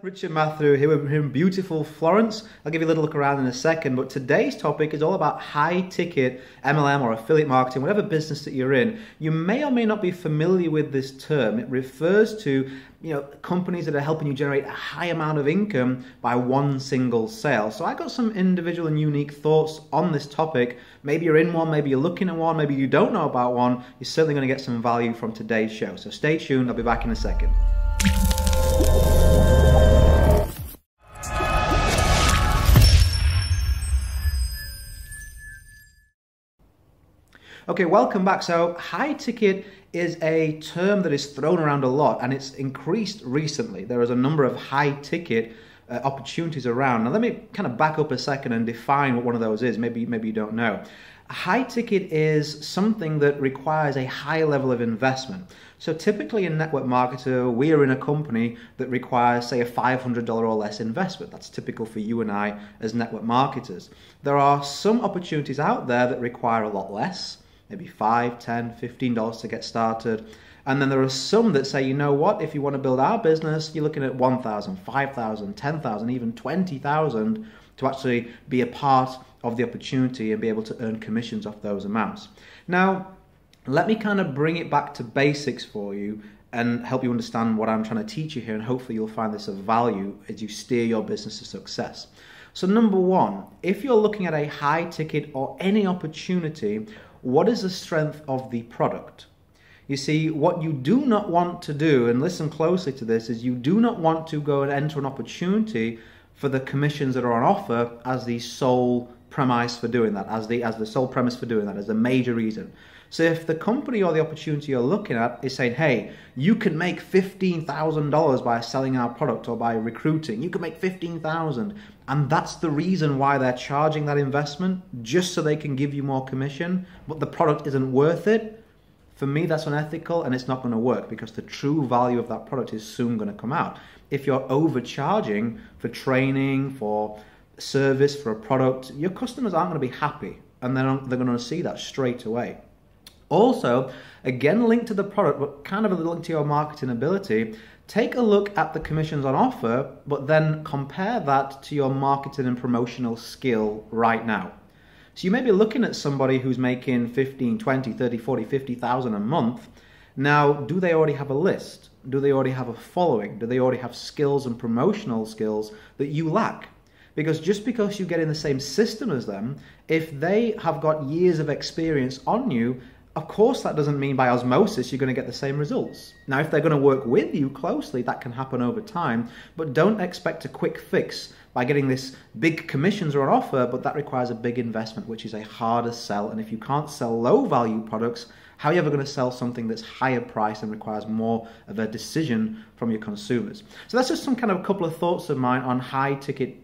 Richard Matharoo here, here in beautiful Florence. I'll give you a little look around in a second, but today's topic is all about high ticket MLM or affiliate marketing, whatever business that you're in. You may or may not be familiar with this term. It refers to you know companies that are helping you generate a high amount of income by one single sale. So I got some individual and unique thoughts on this topic. Maybe you're in one, maybe you're looking at one, maybe you don't know about one. You're certainly going to get some value from today's show. So stay tuned. I'll be back in a second. Okay, welcome back. So, high ticket is a term that is thrown around a lot and it's increased recently. There is a number of high ticket uh, opportunities around. Now, let me kind of back up a second and define what one of those is. Maybe, maybe you don't know. A high ticket is something that requires a high level of investment. So typically in network marketer, we are in a company that requires, say, a $500 or less investment. That's typical for you and I as network marketers. There are some opportunities out there that require a lot less maybe five, ten, fifteen dollars to get started. And then there are some that say, you know what, if you want to build our business, you're looking at 1,000, 5,000, 10,000, even 20,000 to actually be a part of the opportunity and be able to earn commissions off those amounts. Now, let me kind of bring it back to basics for you and help you understand what I'm trying to teach you here, and hopefully you'll find this of value as you steer your business to success. So, number one, if you're looking at a high ticket or any opportunity, what is the strength of the product? You see, what you do not want to do, and listen closely to this, is you do not want to go and enter an opportunity for the commissions that are on offer as the sole premise for doing that, as the as the sole premise for doing that, as the major reason. So if the company or the opportunity you're looking at is saying, hey, you can make $15,000 by selling our product or by recruiting, you can make 15,000 and that's the reason why they're charging that investment just so they can give you more commission, but the product isn't worth it. For me, that's unethical and it's not going to work because the true value of that product is soon going to come out. If you're overcharging for training, for service, for a product, your customers aren't going to be happy and they're, they're going to see that straight away. Also, again linked to the product, but kind of a link to your marketing ability, take a look at the commissions on offer, but then compare that to your marketing and promotional skill right now. So you may be looking at somebody who's making 15, 20, 30, 40, 50,000 a month. Now, do they already have a list? Do they already have a following? Do they already have skills and promotional skills that you lack? Because just because you get in the same system as them, if they have got years of experience on you, of course, that doesn't mean by osmosis you're going to get the same results. Now, if they're going to work with you closely, that can happen over time, but don't expect a quick fix by getting this big commissions or an offer, but that requires a big investment, which is a harder sell. And if you can't sell low value products, how are you ever going to sell something that's higher priced and requires more of a decision from your consumers? So that's just some kind of a couple of thoughts of mine on high ticket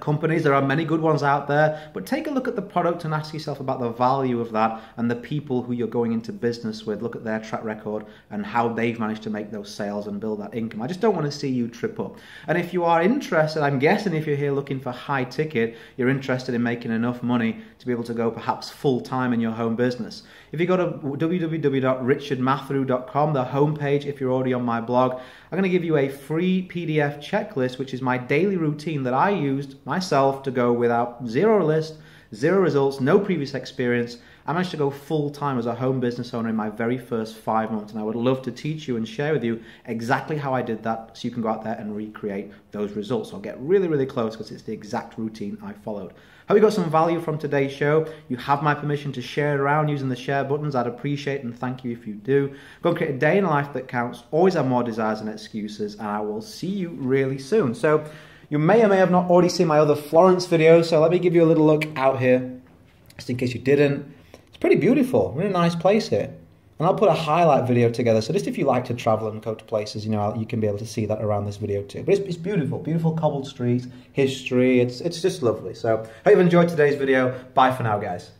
companies. There are many good ones out there, but take a look at the product and ask yourself about the value of that and the people who you're going into business with. Look at their track record and how they've managed to make those sales and build that income. I just don't want to see you trip up. And if you are interested, I'm guessing if you're here looking for high ticket, you're interested in making enough money to be able to go perhaps full time in your home business. If you go to www.richardmatharoo.com, the homepage, if you're already on my blog, I'm going to give you a free PDF checklist, which is my daily routine that I used myself to go without zero list, zero results, no previous experience. I managed to go full time as a home business owner in my very first five months, and I would love to teach you and share with you exactly how I did that so you can go out there and recreate those results. I'll get really, really close because it's the exact routine I followed. Hope you got some value from today's show. You have my permission to share around using the share buttons. I'd appreciate and thank you if you do. Go and create a day in life that counts. Always have more desires and excuses, and I will see you really soon. So, you may or may have not already seen my other Florence video, so let me give you a little look out here, just in case you didn't. It's pretty beautiful. A nice place here. And I'll put a highlight video together, so just if you like to travel and go to places, you know, you can be able to see that around this video too. But it's, it's beautiful, beautiful cobbled streets, history, it's, it's just lovely. So, hope you've enjoyed today's video. Bye for now, guys.